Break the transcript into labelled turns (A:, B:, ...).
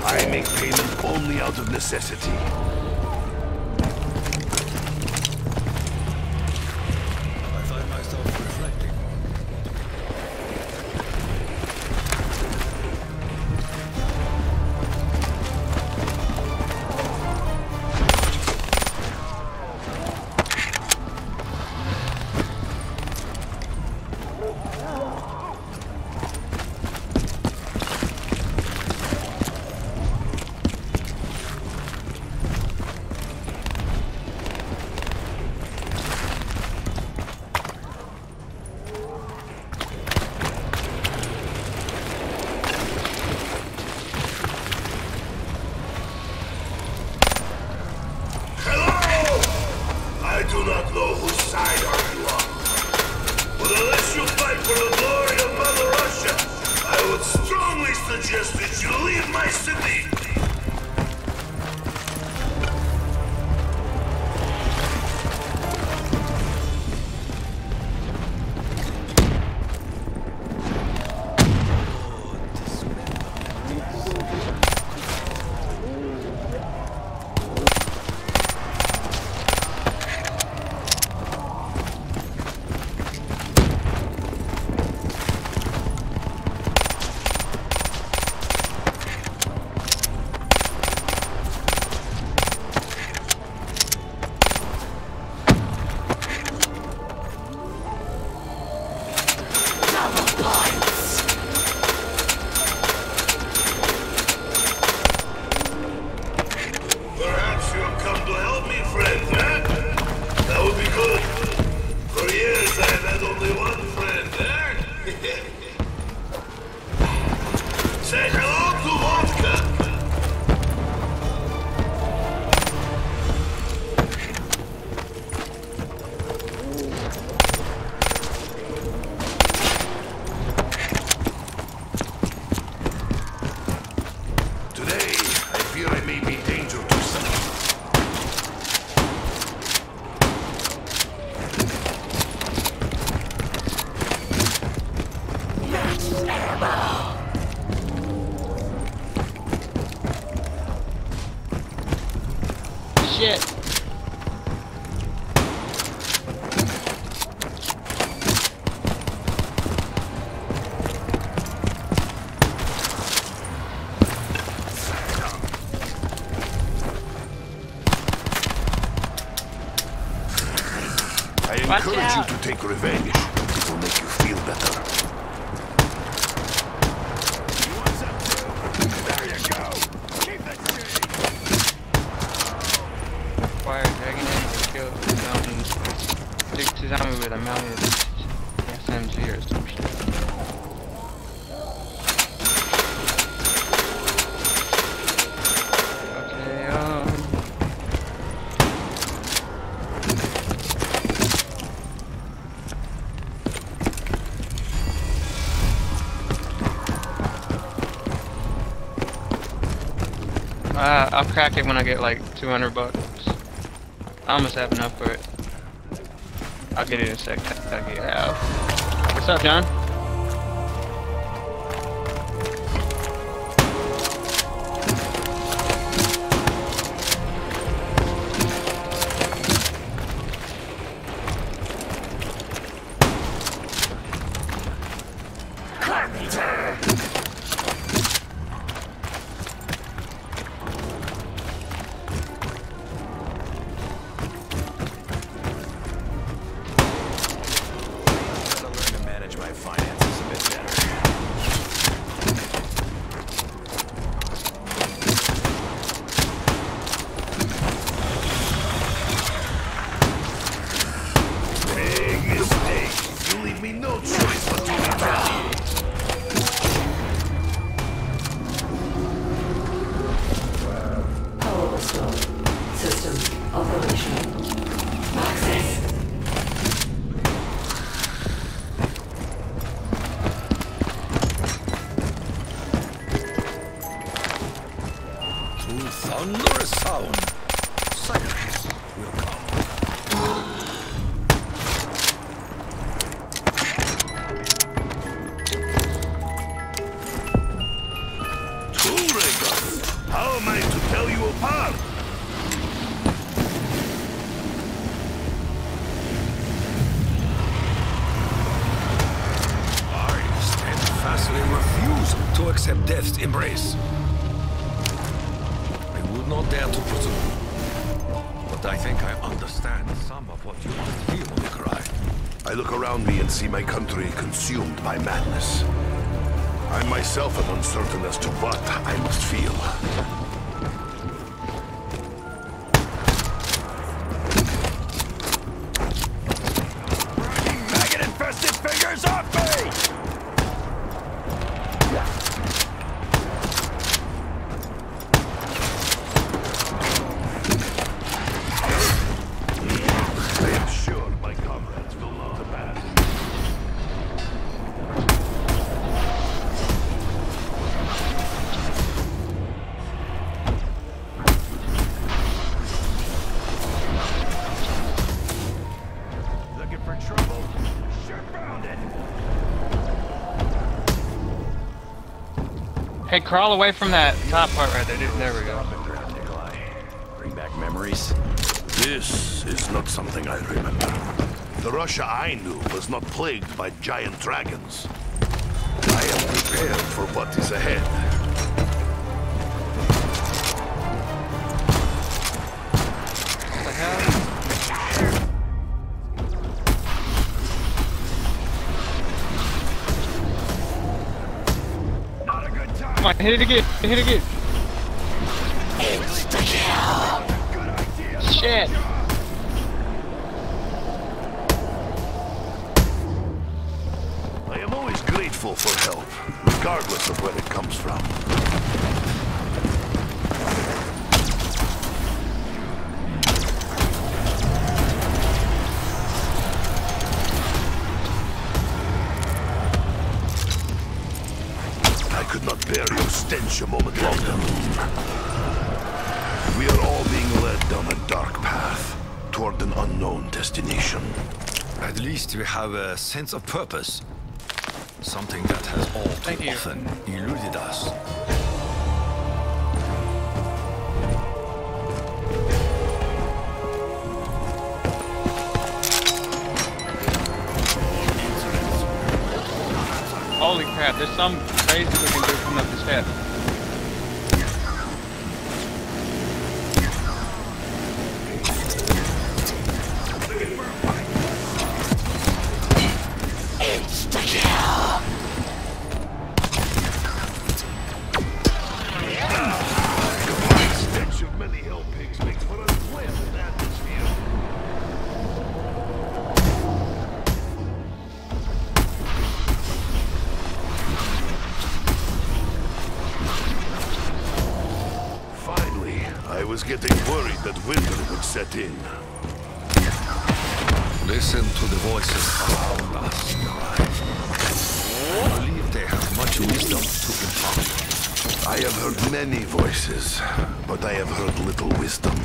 A: I make payment only out of necessity. Encourage you to take revenge. It will make you feel better. There you go. Keep it
B: Fire dragon to kill the mountain. Stick to zombie with a mounted SMG or some shit. Uh, I'll crack it when I get like 200 bucks. I almost have enough for it. I'll get it in a sec. I'll get out. What's up, John?
A: I to tell you apart?
C: I steadfastly refuse to accept death's embrace. I would not dare to presume. But I think I understand some of what you must feel, Nikolai.
A: I look around me and see my country consumed by madness. I myself am uncertain as to what I must feel.
B: Hey, crawl away from that top part right there, dude. There we go.
C: Bring back memories?
A: This is not something I remember. The Russia I knew was not plagued by giant dragons. I am prepared for what is ahead.
B: Hit it again. Hit it again.
C: Good idea.
B: Shit.
A: I am always grateful for help, regardless of where it comes from. Stench a moment longer. We are all being led down a dark path toward an unknown destination.
C: At least we have a sense of purpose. Something that has all
B: Thank
C: too
B: you.
C: often eluded us.
B: Holy crap, there's some crazy looking dude coming up the
A: hell pigs
C: Listen to the voices around us. I believe they have much wisdom to impart.
A: I have heard many voices, but I have heard little wisdom.